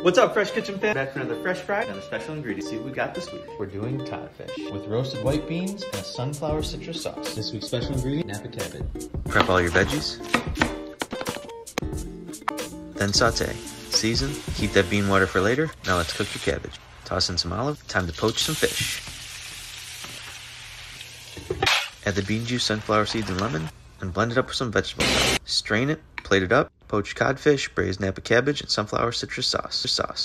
What's up, Fresh Kitchen fam? Back for another fresh fry and a special ingredient. See what we got this week. We're doing codfish with roasted white beans and a sunflower citrus sauce. This week's special ingredient, Napa cabbage. Prep all your veggies. Then saute. Season. Keep that bean water for later. Now let's cook your cabbage. Toss in some olive. Time to poach some fish. Add the bean juice, sunflower seeds, and lemon, and blend it up with some vegetable oil. Strain it, plate it up, poached codfish, braised Napa cabbage, and sunflower citrus sauce. sauce.